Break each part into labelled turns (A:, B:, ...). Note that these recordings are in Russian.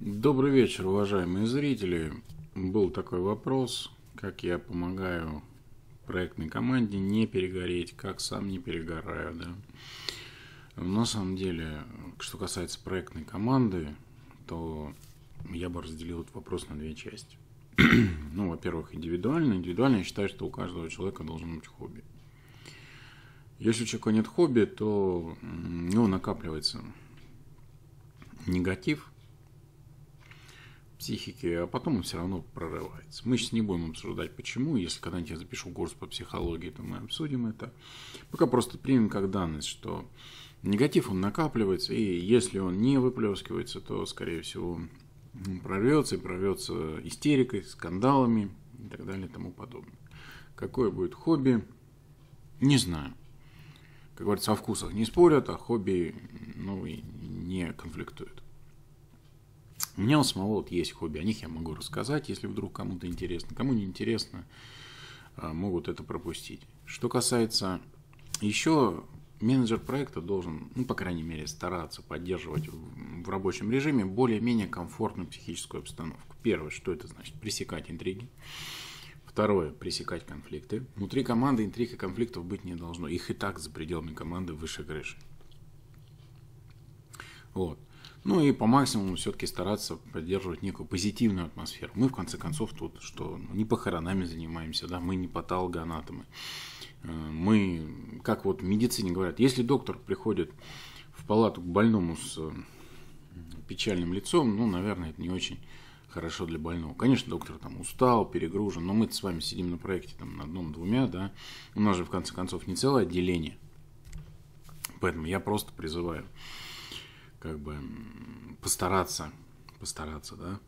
A: Добрый вечер, уважаемые зрители. Был такой вопрос, как я помогаю проектной команде не перегореть, как сам не перегораю, да. На самом деле, что касается проектной команды, то я бы разделил этот вопрос на две части. ну, во-первых, индивидуально. Индивидуально я считаю, что у каждого человека должен быть хобби. Если у человека нет хобби, то ну, накапливается негатив психики, а потом он все равно прорывается. Мы сейчас не будем обсуждать, почему. Если когда-нибудь я запишу курс по психологии, то мы обсудим это. Пока просто примем как данность, что негатив он накапливается, и если он не выплескивается, то, скорее всего, прорвется и прорвется истерикой, скандалами и так далее и тому подобное. Какое будет хобби, не знаю. Как говорится, о вкусах не спорят, а хобби ну, не конфликтуют. У меня у самого вот есть хобби, о них я могу рассказать, если вдруг кому-то интересно. Кому не интересно, а, могут это пропустить. Что касается еще менеджер проекта должен, ну, по крайней мере, стараться поддерживать в рабочем режиме более-менее комфортную психическую обстановку. Первое, что это значит? Пресекать интриги. Второе, пресекать конфликты. Внутри команды интриг и конфликтов быть не должно. Их и так за пределами команды выше крыши. Вот. Ну и по максимуму все-таки стараться поддерживать некую позитивную атмосферу. Мы, в конце концов, тут что ну, не похоронами занимаемся, да, мы не патологоанатомы. Э, мы, как вот в медицине говорят, если доктор приходит в палату к больному с э, печальным лицом, ну, наверное, это не очень хорошо для больного. Конечно, доктор там устал, перегружен, но мы с вами сидим на проекте там на одном-двумя, да, у нас же в конце концов не целое отделение. Поэтому я просто призываю как бы постараться, постараться, да,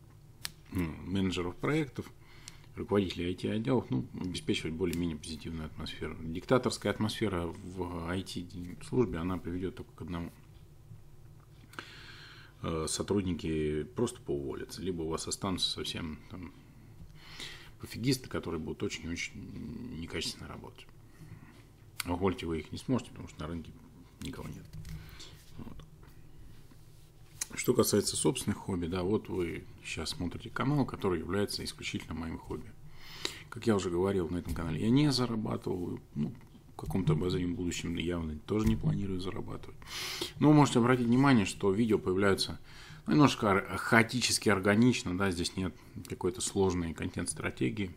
A: ну, менеджеров проектов, руководителей IT-отделов, ну, обеспечивать более-менее позитивную атмосферу. Диктаторская атмосфера в IT-службе, она приведет только к одному. Э, сотрудники просто поуволятся, либо у вас останутся совсем там, пофигисты, которые будут очень-очень некачественно работать. Уволить вы их не сможете, потому что на рынке никого нет. Что касается собственных хобби, да, вот вы сейчас смотрите канал, который является исключительно моим хобби. Как я уже говорил на этом канале, я не зарабатываю, ну, в каком-то обозримом будущем явно тоже не планирую зарабатывать. Но вы можете обратить внимание, что видео появляются немножко хаотически, органично, да, здесь нет какой-то сложной контент-стратегии.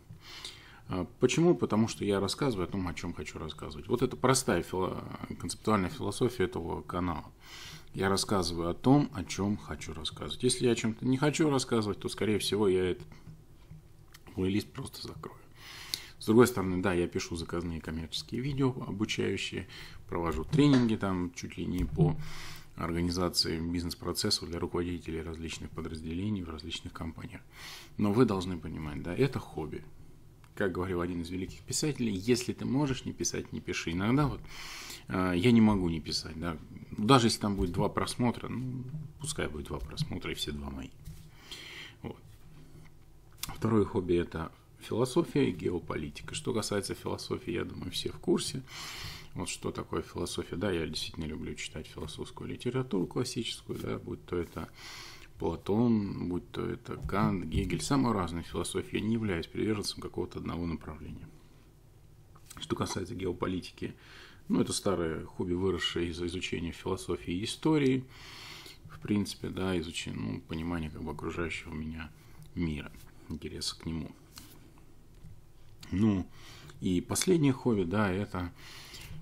A: А почему? Потому что я рассказываю о том, о чем хочу рассказывать. Вот это простая фило... концептуальная философия этого канала. Я рассказываю о том, о чем хочу рассказывать. Если я о чем-то не хочу рассказывать, то, скорее всего, я этот плейлист просто закрою. С другой стороны, да, я пишу заказные коммерческие видео обучающие, провожу тренинги там чуть ли не по организации бизнес-процессов для руководителей различных подразделений в различных компаниях. Но вы должны понимать, да, это хобби как говорил один из великих писателей, если ты можешь не писать, не пиши. Иногда вот э, я не могу не писать, да. Даже если там будет два просмотра, ну, пускай будет два просмотра и все два мои. Вот. Второе хобби это философия и геополитика. Что касается философии, я думаю, все в курсе. Вот что такое философия. Да, я действительно люблю читать философскую литературу классическую, да, будь то это Платон, будь то это Кант, Гегель, самые разные философии. Я не являюсь приверженцем какого-то одного направления. Что касается геополитики, ну, это старое хобби, выросшее из изучения философии и истории, в принципе, да, изучение, ну, понимание как бы окружающего меня мира, интереса к нему. Ну, и последнее хобби, да, это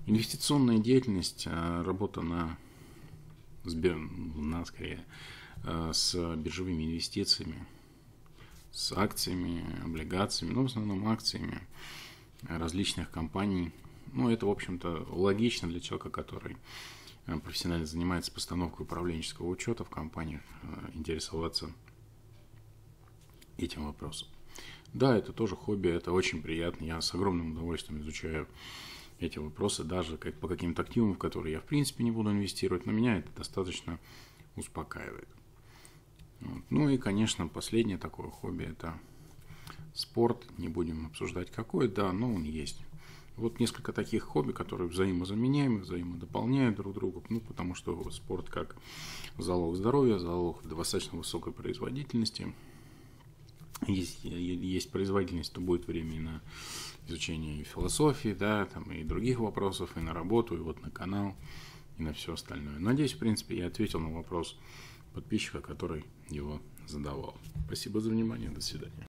A: инвестиционная деятельность, а, работа на, на скорее, с биржевыми инвестициями, с акциями, облигациями, ну, в основном акциями различных компаний. Ну, это, в общем-то, логично для человека, который э, профессионально занимается постановкой управленческого учета в компаниях, э, интересоваться этим вопросом. Да, это тоже хобби, это очень приятно. Я с огромным удовольствием изучаю эти вопросы, даже как, по каким-то активам, в которые я, в принципе, не буду инвестировать, но меня это достаточно успокаивает. Вот. Ну и, конечно, последнее такое хобби – это спорт. Не будем обсуждать какой, да, но он есть. Вот несколько таких хобби, которые взаимозаменяемы, взаимодополняют друг друга, ну, потому что спорт как залог здоровья, залог достаточно высокой производительности. Есть, есть производительность, то будет время и на изучение философии, да, там, и других вопросов, и на работу, и вот на канал, и на все остальное. Надеюсь, в принципе, я ответил на вопрос подписчика, который его задавал. Спасибо за внимание, до свидания.